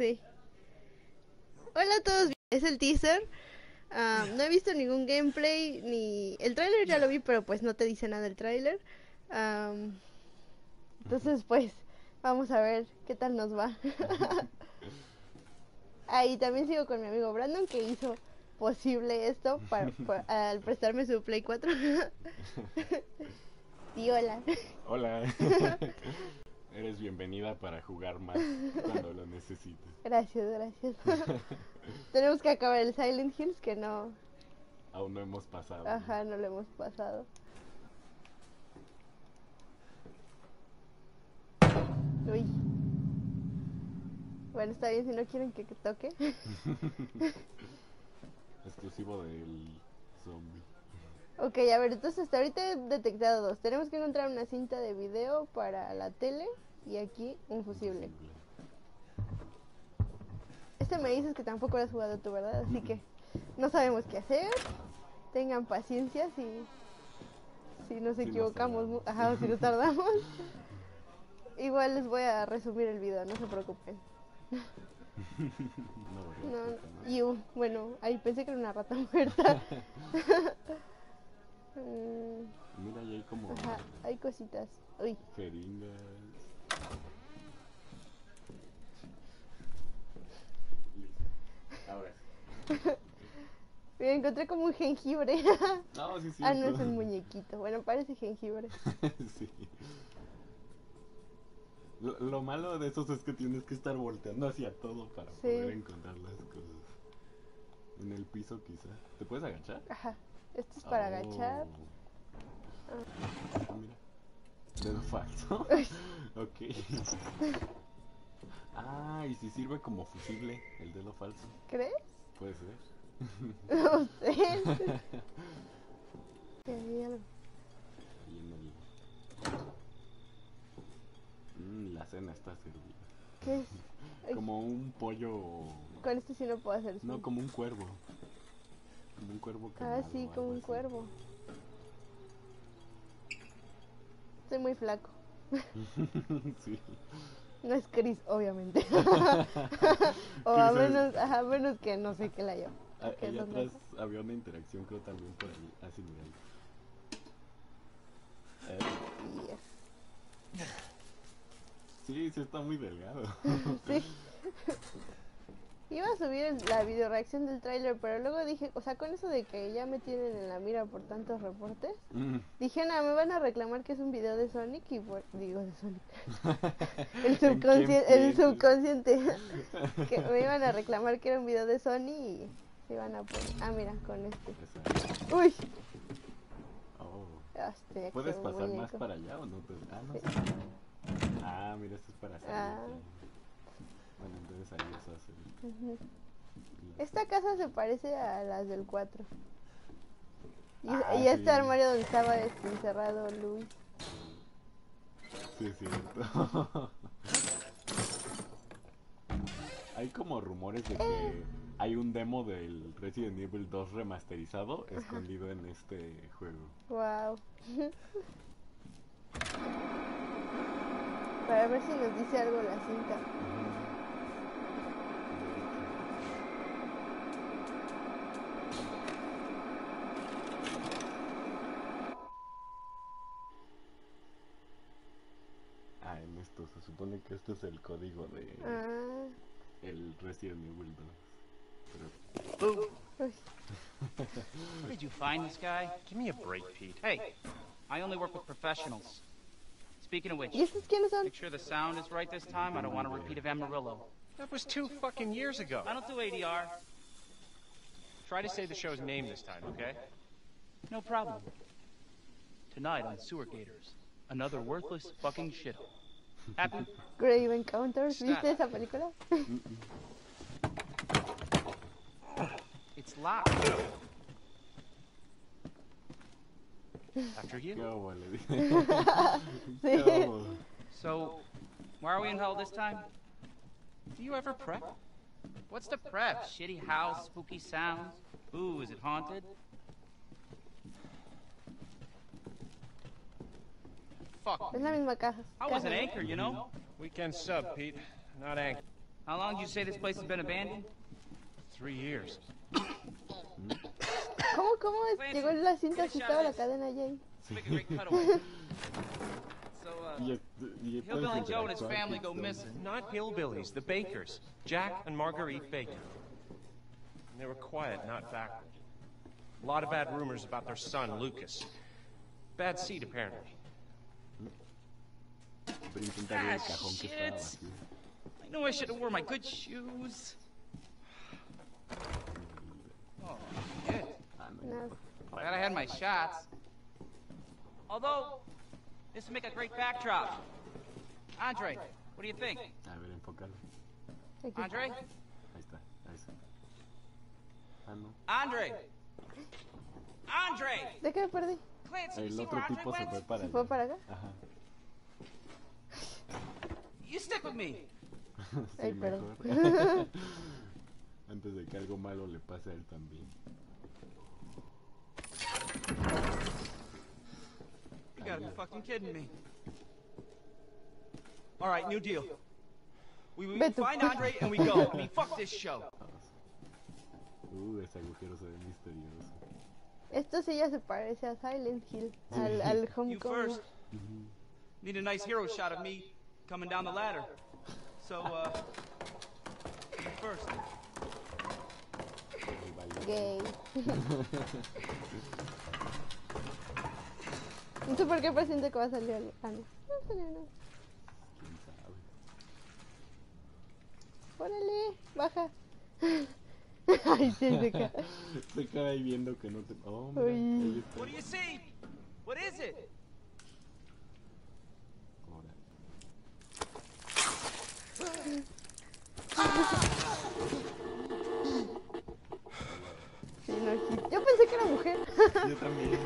Sí. Hola a todos, es el teaser. Ah, no he visto ningún gameplay ni el tráiler ya lo vi, pero pues no te dice nada el tráiler. Am, entonces pues vamos a ver qué tal nos va. Ahí también sigo con mi amigo Brandon que hizo posible esto para, al prestarme su Play 4. y hola. Hola. Eres bienvenida para jugar más cuando lo necesites. Gracias, gracias. Tenemos que acabar el Silent Hills que no, Aún no hemos pasado. ajá, no lo hemos pasado. Uy. Bueno, está bien si no quieren que que toque. Exclusivo del zombie. Ok, a ver, entonces hasta ahorita he detectado dos. Tenemos que encontrar una cinta de video para la tele y aquí un fusible. Este me dices que tampoco lo has jugado tú, ¿verdad? Así que no sabemos qué hacer. Tengan paciencia si, si nos Si equivocamos, ajá, si nos tardamos. Igual les voy a resumir el video, no se preocupen. No, No, bueno, ahí pensé que era una rata muerta. Mm, Mira, ahí hay como ajá, hay cositas. Uy, jeringas. Ahora mira, encontré como un jengibre. No, sí, sí. ah, no es un muñequito. Bueno, parece jengibre. sí. Lo, lo malo de esos es que tienes que estar volteando hacia todo para Sí. poder encontrar las cosas. En el piso quizá. ¿Te puedes agachar? Ajá, esto es para agachar. Oh. Ah, mira. Dedo falso. ok. Ah, y si sirve como fusible el dedo falso. ¿Crees? Puede ser. No sé. Que hay algo. Ahí en el- Mm, la cena está servida. ¿Qué es? Como un pollo. Con este sí no puedo hacer No, zoom. como un cuervo. Como un cuervo Ah, quemado sí, como un así. cuervo. Estoy muy flaco. sí. No es Chris, obviamente. o a menos, a menos que no sé qué la yo. Ah, ¿Qué Allá es atrás había una interacción, creo también por ahí. Así, mira. ahí. Eh, Yes. sí, sí, está muy delgado. Sí. Iba a subir el- la video reacción del tráiler, pero luego dije, o sea, con eso de que ya me tienen en la mira por tantos reportes, Mm. dije, nada, me van a reclamar que es un video de Sonic y por- digo de Sonic. el, ¿En quién subconsciente, el subconsciente. que me iban a reclamar que era un video de Sony y se iban a poner, ah, mira, con este. Uy, Oh. ¿Puedes pasar más para allá o no? Te... Ah, no Sí. Ah, mira, esto es para. Ah. Bueno, entonces ahí eso hace. Ujú. Esta casa se parece a las del 4. Y, Ah, y este sí. armario donde estaba este, encerrado Luis. Sí, es cierto. Hay como rumores de que hay un demo del Resident Evil 2 remasterizado escondido en este juego. Wow. Para ver si nos dice algo la cinta. Supone este es el código de Ah, el Resident Evil 2. Pero uy. Where did you find this guy? Give me a break, Pete. Hey, I only work with professionals. Speaking of which, ¿Y estos quiénes son? make sure the sound is right this time. I don't want a repeat of Amarillo. That was two fucking years ago. I don't do ADR. Try to say the show's name this time, okay? No problem. Tonight on Sewer Gators, another worthless fucking shithole. Happy? Grave Encounters. ¿Viste esa película? It's locked. After you. hago, le dije. Sí. ¿Qué? So, why are we in hell this time? Do you ever prep? What's the prep? Shitty house, spooky sounds. Ooh, is it haunted? Fuck. Es la misma casa. I was an anchor, you know. Weekend sub, Pete. Not anchor. How long did you say this place has been abandoned? Three years. ¿Cómo, cómo es? llegó la cinta si estaba la cadena allá ahí? Let's make a great cutaway. so, uh, Y, este- y puedes Hillbilly Joe and his family go missing. Not hillbillies, the Bakers. Jack and Marguerite Baker. They were quiet, not backward. A lot of bad rumors about their son, Lucas. Bad seed, apparently. Pero intenta ver el Ah, cajón que estaba shit. vacío. I know I should have worn my good shoes. Oh, shit. No. No. Glad I had my shots. Although, this would make a great backdrop. Andre, what do you think? A ver, enfócalo. Aquí. Andre? Ahí está, ahí está. Ah, no. Andre! Andre! ¿De qué me perdí? Clancy, you El see otro where Andre tipo se went? fue para ¿Se allá. fue para acá? Ajá. You stick with me. Sí, Ay, perdón. mejor. Antes de que algo malo le pase a él también. You gotta be fucking kidding me. All right, new deal. We, we find Andre and we go. I mean, fuck this show. Uh, ese agujero se ve misterioso. Esto sí ya se parece a Silent Hill, al, al You first. Need a nice hero shot of me coming down the ladder. So, uh, first. El baile. Gay. No sé por qué presiento que va a salir algo. Ah, no. No salió nada. ¿Quién sabe? Órale, baja. Ay, sí, se cae. Se queda ahí viendo que no te. Oh, mira, Uy. ahí está. What do you see? What is it? Yo pensé que era mujer. Yo también.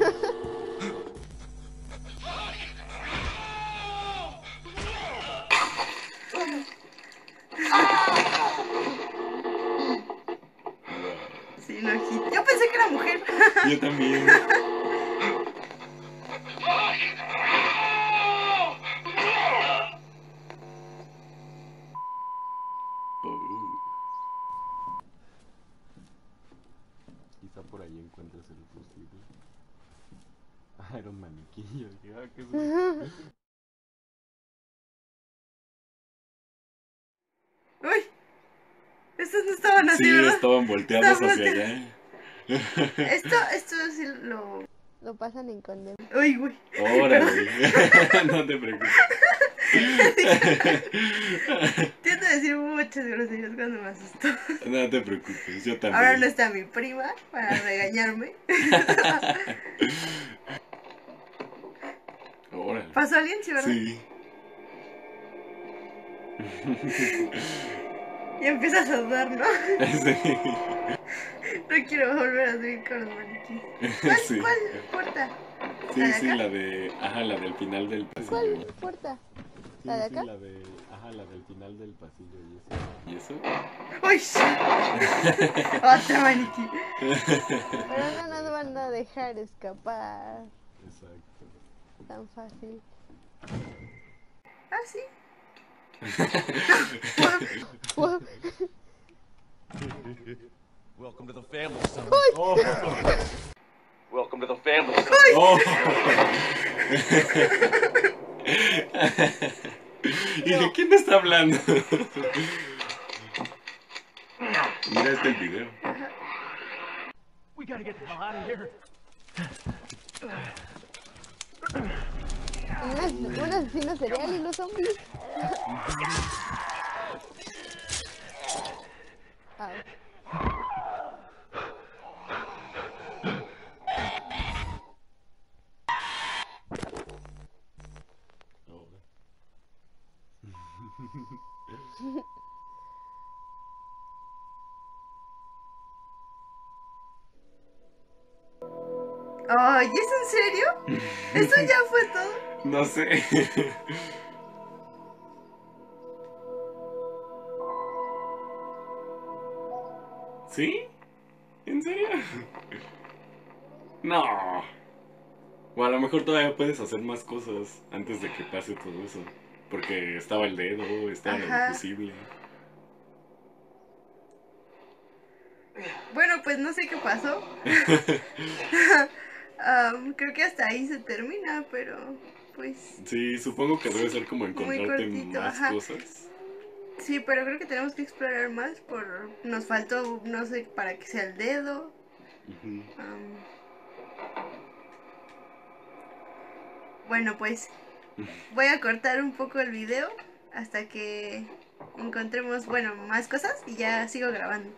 Sí. Yo pensé que era mujer. Yo también. Uy. Estos no estaban así, Sí, ¿verdad? estaban volteados Estaban hacia volteados. allá. Esto, esto sí lo... Lo pasan en condena. Uy, güey. Órale. no te preocupes. Tiendo a decir muchas groserías cuando me asusto. No te preocupes, yo también. Ahora no está mi prima para regañarme. Órale. ¿Pasó alguien, sí, verdad? Sí. Y empiezas a dudar, ¿no? Sí. No quiero volver a subir con los maniquíes. ¿Cuál, Sí. cuál puerta? Sí, ¿La de sí, acá? la de. Ajá, la del final del pasillo. ¿Cuál puerta? Sí, ¿La de sí, acá? la de. Ajá, la del final del pasillo y eso. ¿Y eso? ¡Uy! Otra maniquí. Pero no nos van a dejar escapar Exacto. tan fácil. Ah, sí. Welcome to the family, son. Oh, Welcome to the family, son. ¡Oh! ¿Y de quién está hablando? Mira este el video. We gotta get the hell out of here. Un, un asesino serial y los zombies. Ay, ¿es en serio? ¿Eso ya fue todo? No sé. ¿Sí? ¿En serio? No. O a lo mejor todavía puedes hacer más cosas antes de que pase todo eso. Porque estaba el dedo, estaba Ajá. imposible. Bueno, pues no sé qué pasó. um, creo que hasta ahí se termina, pero pues... Sí, supongo que debe ser como encontrarte cortito, más cosas sí, pero creo que tenemos que explorar más por nos faltó no sé para que sea el dedo. Am. Bueno, pues voy a cortar un poco el video hasta que encontremos, bueno, más cosas y ya sigo grabando.